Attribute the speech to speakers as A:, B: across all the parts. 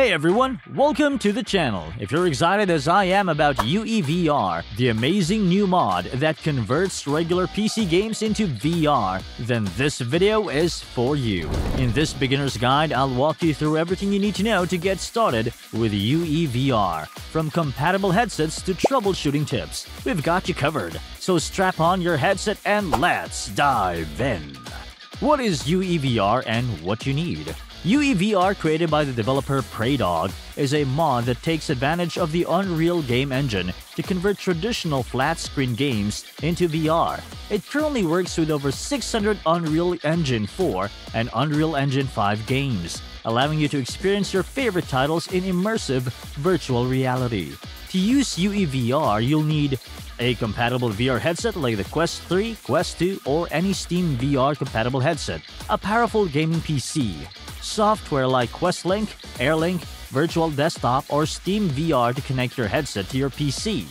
A: Hey everyone, welcome to the channel. If you're excited as I am about UEVR, the amazing new mod that converts regular PC games into VR, then this video is for you. In this beginner's guide, I'll walk you through everything you need to know to get started with UEVR. From compatible headsets to troubleshooting tips, we've got you covered. So strap on your headset and let's dive in. What is UEVR and what you need? UEVR, created by the developer Praydog, is a mod that takes advantage of the Unreal game engine to convert traditional flat-screen games into VR. It currently works with over 600 Unreal Engine 4 and Unreal Engine 5 games, allowing you to experience your favorite titles in immersive virtual reality. To use UEVR, you'll need a compatible VR headset like the Quest 3, Quest 2, or any Steam VR compatible headset, a powerful gaming PC, software like QuestLink, AirLink, Virtual Desktop, or Steam VR to connect your headset to your PC,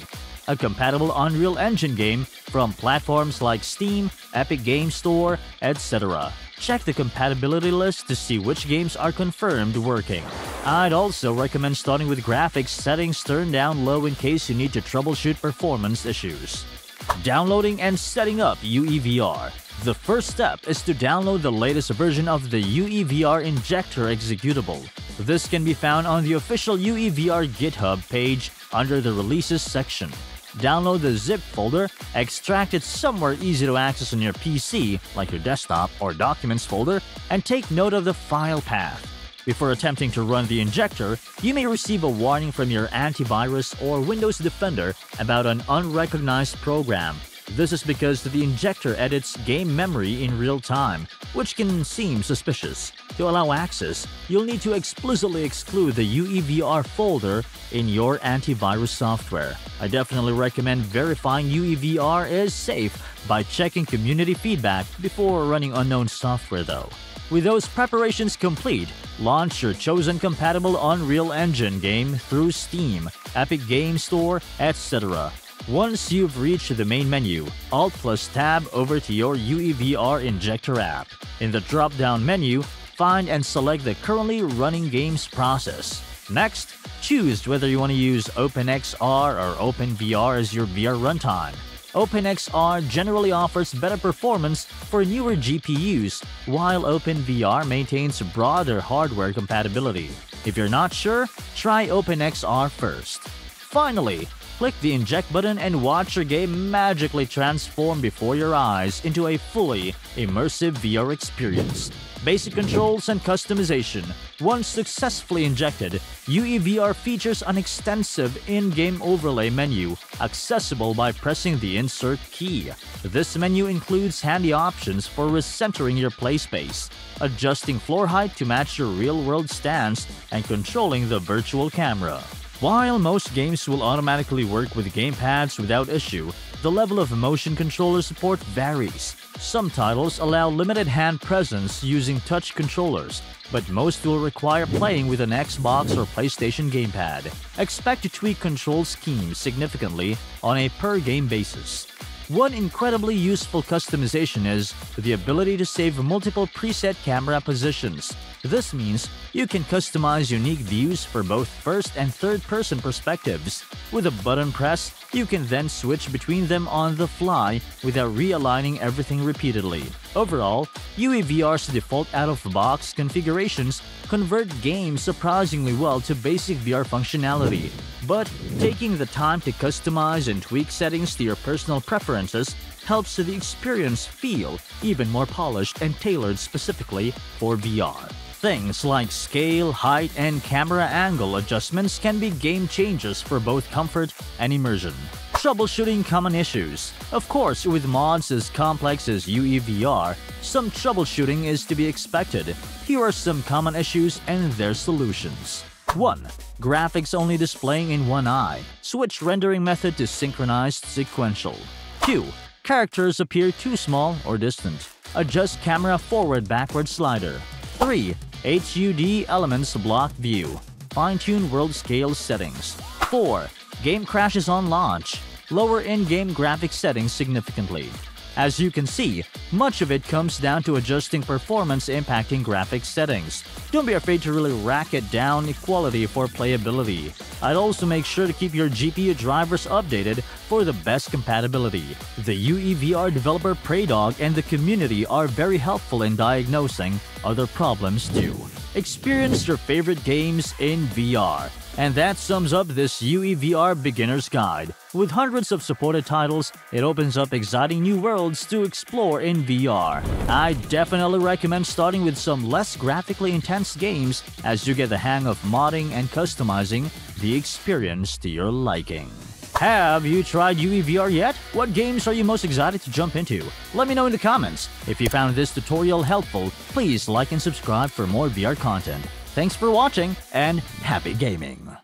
A: a compatible Unreal Engine game from platforms like Steam, Epic Game Store, etc. Check the compatibility list to see which games are confirmed working. I'd also recommend starting with graphics settings turned down low in case you need to troubleshoot performance issues. Downloading and setting up UEVR. The first step is to download the latest version of the UEVR Injector executable. This can be found on the official UEVR GitHub page under the Releases section. Download the zip folder, extract it somewhere easy to access on your PC, like your desktop or Documents folder, and take note of the file path. Before attempting to run the injector, you may receive a warning from your antivirus or Windows Defender about an unrecognized program this is because the injector edits game memory in real time, which can seem suspicious. To allow access, you'll need to explicitly exclude the UEVR folder in your antivirus software. I definitely recommend verifying UEVR is safe by checking community feedback before running unknown software though. With those preparations complete, launch your chosen compatible Unreal Engine game through Steam, Epic Game Store, etc. Once you've reached the main menu, Alt plus Tab over to your UEVR Injector app. In the drop-down menu, find and select the currently running game's process. Next, choose whether you want to use OpenXR or OpenVR as your VR runtime. OpenXR generally offers better performance for newer GPUs, while OpenVR maintains broader hardware compatibility. If you're not sure, try OpenXR first. Finally, Click the inject button and watch your game magically transform before your eyes into a fully immersive VR experience. Basic controls and customization. Once successfully injected, UEVR features an extensive in-game overlay menu, accessible by pressing the Insert key. This menu includes handy options for recentering your play space, adjusting floor height to match your real-world stance, and controlling the virtual camera. While most games will automatically work with gamepads without issue, the level of motion controller support varies. Some titles allow limited hand presence using touch controllers, but most will require playing with an Xbox or PlayStation gamepad. Expect to tweak control schemes significantly on a per-game basis. One incredibly useful customization is the ability to save multiple preset camera positions. This means you can customize unique views for both first and third person perspectives. With a button press, you can then switch between them on the fly without realigning everything repeatedly. Overall, UEVR's default out-of-box configurations convert games surprisingly well to basic VR functionality. But taking the time to customize and tweak settings to your personal preferences helps the experience feel even more polished and tailored specifically for VR. Things like scale, height, and camera angle adjustments can be game changers for both comfort and immersion. Troubleshooting common issues. Of course, with mods as complex as UEVR, some troubleshooting is to be expected. Here are some common issues and their solutions. 1. Graphics only displaying in one eye. Switch rendering method to synchronized sequential. 2. Characters appear too small or distant. Adjust camera forward-backward slider. 3. HUD Elements Block View Fine-tune world scale settings 4. Game crashes on launch Lower in-game graphics settings significantly As you can see, much of it comes down to adjusting performance impacting graphics settings. Don't be afraid to really rack it down quality for playability. I'd also make sure to keep your GPU drivers updated for the best compatibility. The UEVR developer Praydog and the community are very helpful in diagnosing other problems too. Experience your favorite games in VR. And that sums up this UEVR beginner's guide. With hundreds of supported titles, it opens up exciting new worlds to explore in VR. I definitely recommend starting with some less graphically intense games as you get the hang of modding and customizing the experience to your liking. Have you tried UEVR yet? What games are you most excited to jump into? Let me know in the comments. If you found this tutorial helpful, please like and subscribe for more VR content. Thanks for watching, and happy gaming!